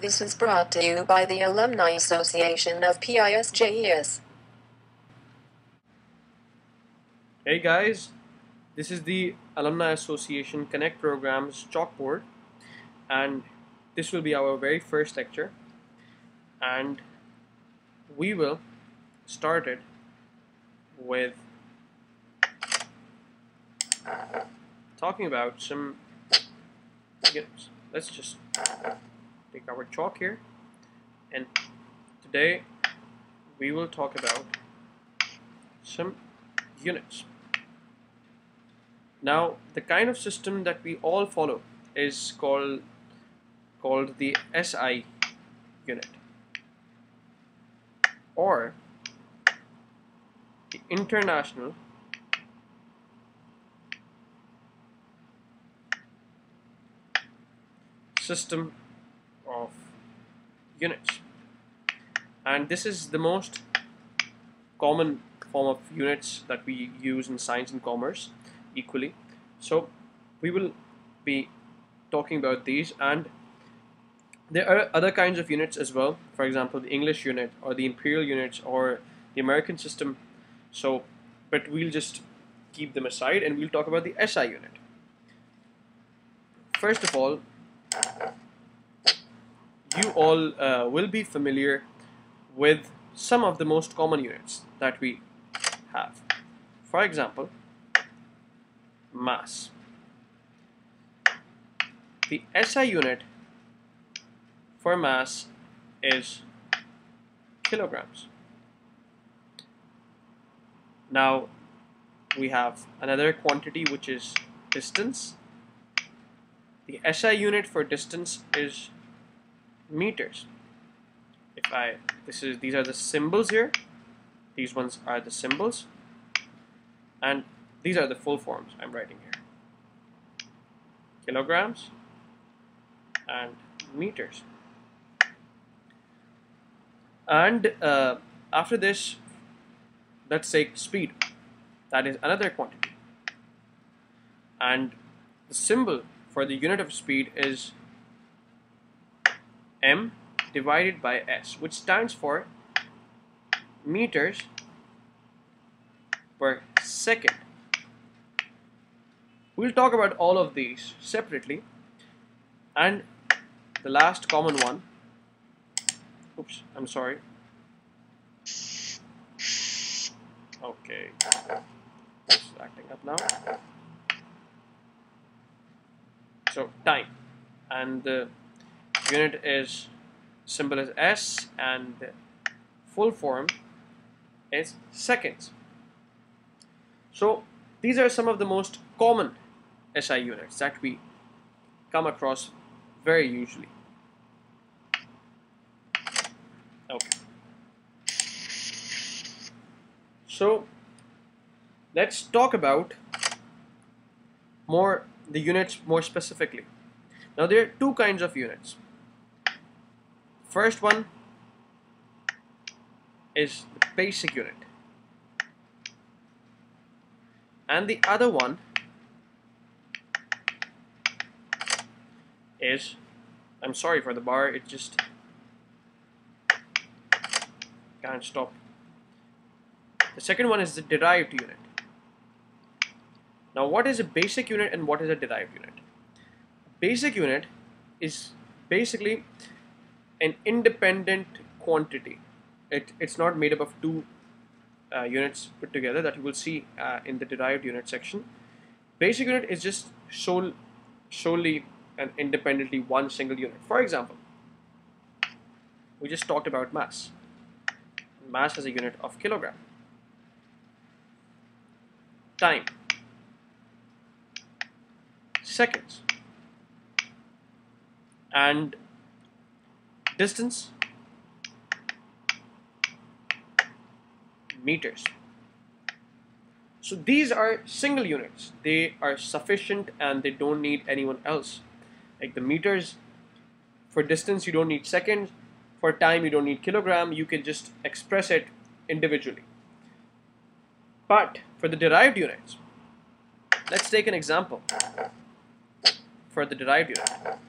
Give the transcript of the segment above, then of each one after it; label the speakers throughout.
Speaker 1: This is brought to you by the Alumni Association of PISJES.
Speaker 2: Hey guys, this is the Alumni Association Connect Programs chalkboard and this will be our very first lecture and we will start it with talking about some. Let's just take our chalk here and today we will talk about some units. Now the kind of system that we all follow is called called the SI unit or the International System Units. And this is the most common form of units that we use in science and commerce equally. So we will be talking about these and there are other kinds of units as well. For example the English unit or the imperial units or the American system. So but we'll just keep them aside and we'll talk about the SI unit. First of all you all uh, will be familiar with some of the most common units that we have. For example, mass. The SI unit for mass is kilograms. Now we have another quantity which is distance. The SI unit for distance is meters. If I this is these are the symbols here. These ones are the symbols. And these are the full forms I'm writing here. Kilograms and meters. And uh, after this let's take speed. That is another quantity. And the symbol for the unit of speed is m divided by s which stands for meters per second. We'll talk about all of these separately. And the last common one. Oops I'm sorry. Okay. It's acting up now. So time. And the unit is symbol is S and full form is seconds. So these are some of the most common SI units that we come across very usually. Okay. So let's talk about more the units more specifically. Now there are two kinds of units. First one is the basic unit. And the other one is, I'm sorry for the bar, it just can't stop. The second one is the derived unit. Now what is a basic unit and what is a derived unit? Basic unit is basically an independent quantity. It, it's not made up of two uh, units put together that you will see uh, in the derived unit section. Basic unit is just sole, solely and independently one single unit. For example, we just talked about mass. Mass is a unit of kilogram. Time. Seconds. And distance? Meters. So these are single units. They are sufficient and they don't need anyone else. Like the meters for distance you don't need seconds. For time you don't need kilogram. You can just express it individually. But for the derived units let's take an example. For the derived unit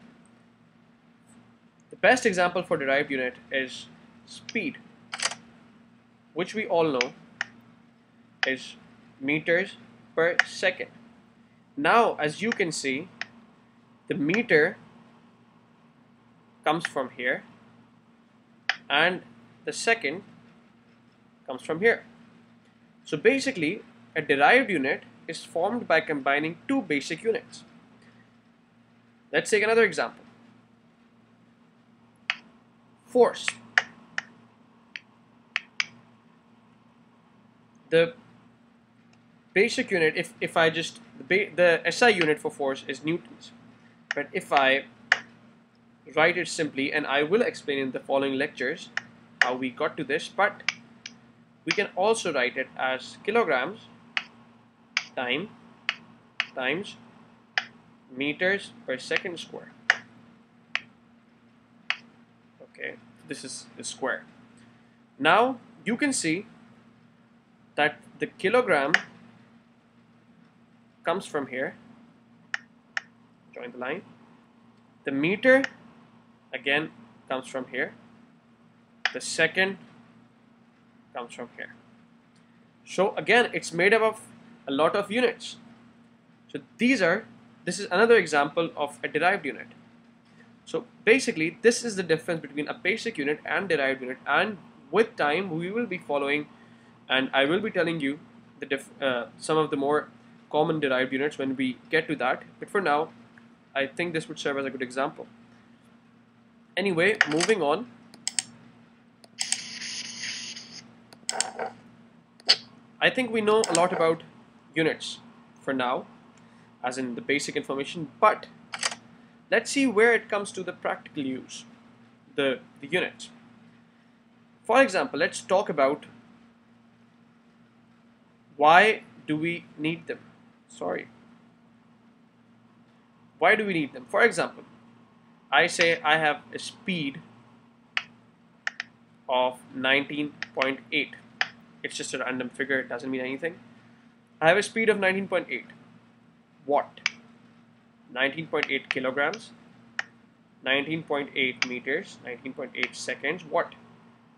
Speaker 2: best example for derived unit is speed, which we all know is meters per second. Now, as you can see, the meter comes from here and the second comes from here. So basically, a derived unit is formed by combining two basic units. Let's take another example. Force. The basic unit, if, if I just, the, the SI unit for force is newtons. But if I write it simply, and I will explain in the following lectures how we got to this, but we can also write it as kilograms time times meters per second square. Okay, this is the square. Now you can see that the kilogram comes from here. Join the line. The meter again comes from here. The second comes from here. So again, it's made up of a lot of units. So these are, this is another example of a derived unit. So basically, this is the difference between a basic unit and derived unit. And with time, we will be following, and I will be telling you the uh, some of the more common derived units when we get to that. But for now, I think this would serve as a good example. Anyway, moving on. I think we know a lot about units for now, as in the basic information, but let's see where it comes to the practical use, the, the units. For example, let's talk about why do we need them? Sorry. Why do we need them? For example, I say I have a speed of 19.8 it's just a random figure it doesn't mean anything I have a speed of 19.8 watt 19.8 kilograms 19.8 meters 19.8 seconds watt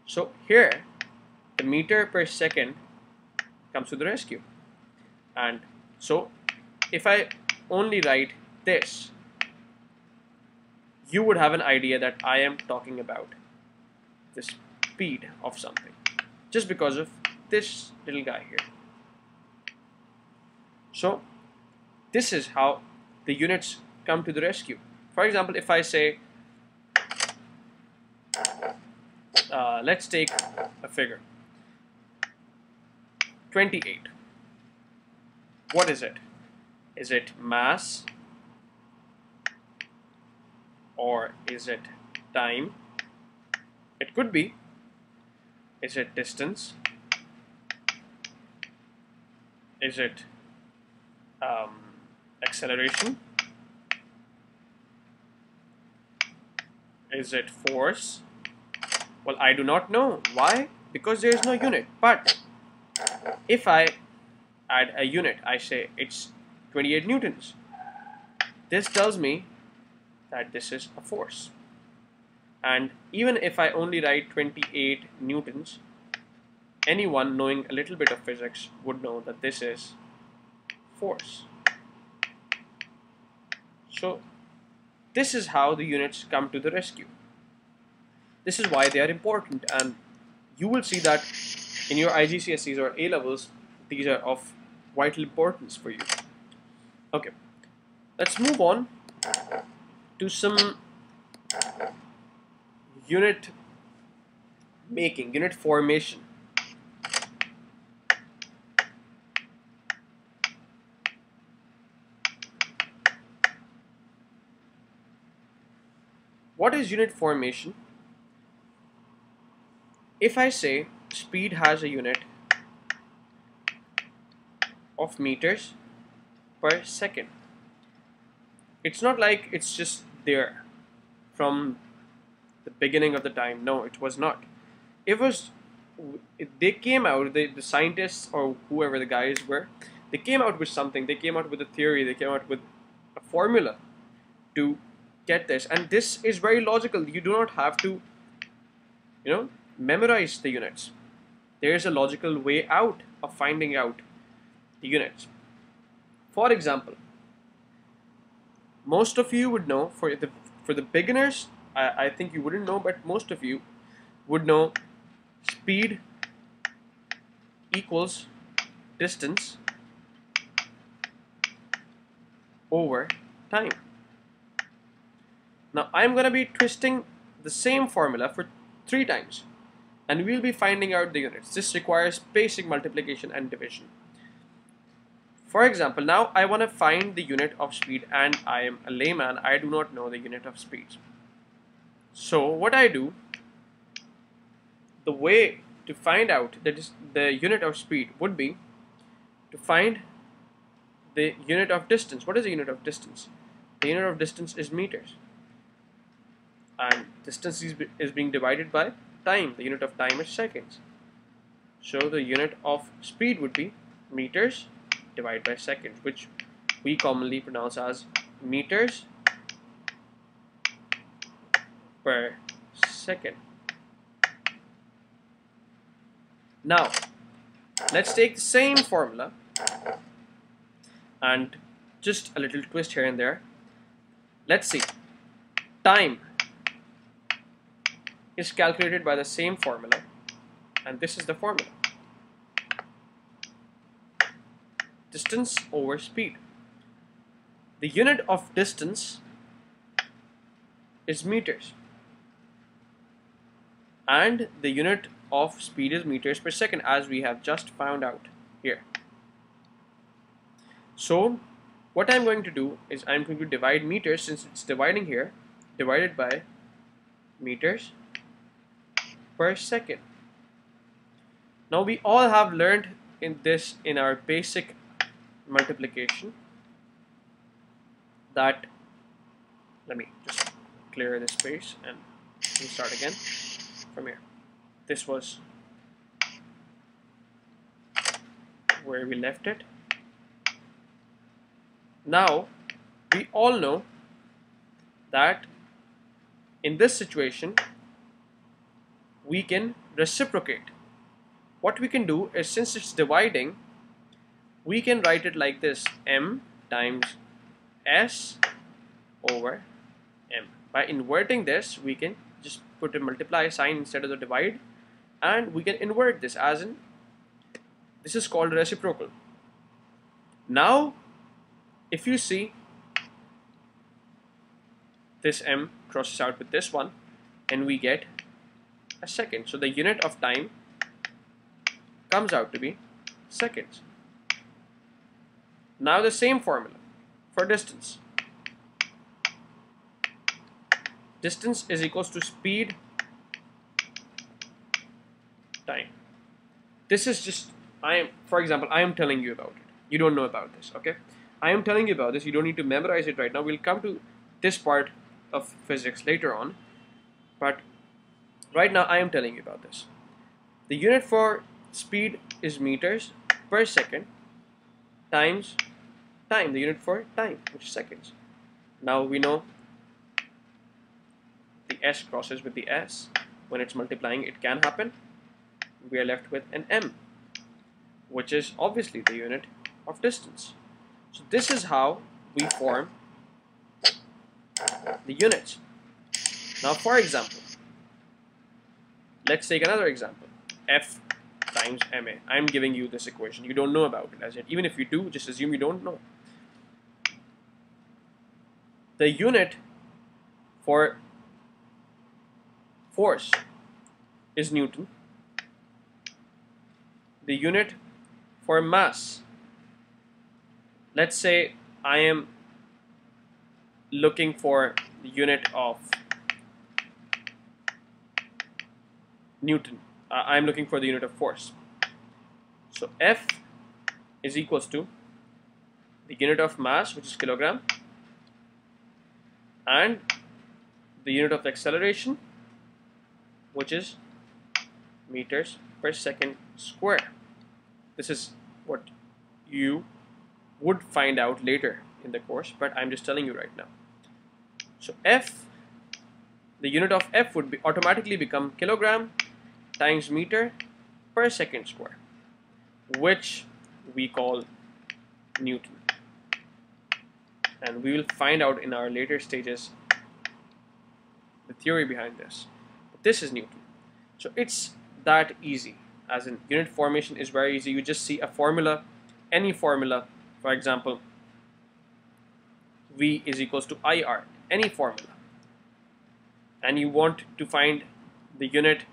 Speaker 2: so here the meter per second comes to the rescue and so if I only write this you would have an idea that I am talking about the speed of something just because of this little guy here. So this is how the units come to the rescue. For example, if I say, uh, let's take a figure, 28. What is it? Is it mass or is it time? It could be. Is it distance? Is it um, acceleration? Is it force? Well, I do not know. Why? Because there is no unit. But if I add a unit, I say it's 28 newtons. This tells me that this is a force. And even if I only write 28 newtons, anyone knowing a little bit of physics would know that this is force. So this is how the units come to the rescue. This is why they are important and you will see that in your IGCSEs or A levels these are of vital importance for you. Okay, let's move on to some unit making, unit formation. What is unit formation? If I say speed has a unit of meters per second, it's not like it's just there from the beginning of the time. No, it was not. It was, they came out, the, the scientists or whoever the guys were, they came out with something. They came out with a theory. They came out with a formula to get this. And this is very logical. You do not have to you know memorize the units. There is a logical way out of finding out the units. For example most of you would know for the for the beginners I, I think you wouldn't know but most of you would know speed equals distance over time now I'm gonna be twisting the same formula for three times and we'll be finding out the units. This requires basic multiplication and division. For example, now I want to find the unit of speed and I am a layman, I do not know the unit of speed. So what I do, the way to find out that the unit of speed would be to find the unit of distance. What is the unit of distance? The unit of distance is meters and distance is, is being divided by time. The unit of time is seconds. So the unit of speed would be meters divided by seconds which we commonly pronounce as meters per second. Now let's take the same formula and just a little twist here and there. Let's see. Time is calculated by the same formula and this is the formula. Distance over speed. The unit of distance is meters and the unit of speed is meters per second as we have just found out here. So what I'm going to do is I'm going to divide meters since it's dividing here divided by meters per second. Now we all have learned in this in our basic multiplication that let me just clear this space and start again from here. This was where we left it. Now we all know that in this situation we can reciprocate. What we can do is since it's dividing, we can write it like this m times s over m. By inverting this, we can just put a multiply sign instead of the divide and we can invert this as in this is called reciprocal. Now, if you see this m crosses out with this one and we get a second. So the unit of time comes out to be seconds. Now the same formula for distance. Distance is equals to speed time. This is just, I am, for example, I am telling you about it. You don't know about this, okay? I am telling you about this. You don't need to memorize it right now. We'll come to this part of physics later on. But Right now I am telling you about this. The unit for speed is meters per second times time, the unit for time, which is seconds. Now we know the s crosses with the s. When it's multiplying, it can happen. We are left with an m, which is obviously the unit of distance. So this is how we form the units. Now, for example, Let's take another example. F times ma. I'm giving you this equation. You don't know about it as yet. Even if you do, just assume you don't know. The unit for force is Newton. The unit for mass, let's say I am looking for the unit of Newton. Uh, I'm looking for the unit of force. So F is equals to the unit of mass, which is kilogram, and the unit of acceleration, which is meters per second square. This is what you would find out later in the course, but I'm just telling you right now. So F, the unit of F would be automatically become kilogram times meter per second square, which we call Newton. And we will find out in our later stages the theory behind this. This is Newton. So it's that easy. As in unit formation is very easy. You just see a formula, any formula, for example, V is equals to IR, any formula. And you want to find the unit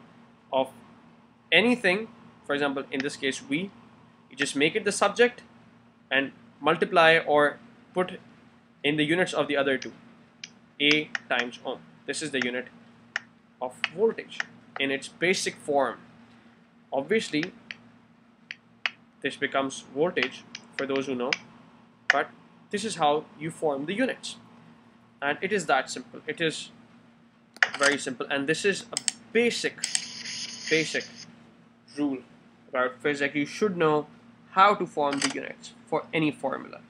Speaker 2: of anything, for example, in this case we, you just make it the subject and multiply or put in the units of the other two, A times ohm. This is the unit of voltage in its basic form. Obviously, this becomes voltage for those who know, but this is how you form the units. And it is that simple. It is very simple. And this is a basic, basic rule about physics. You should know how to form the units for any formula.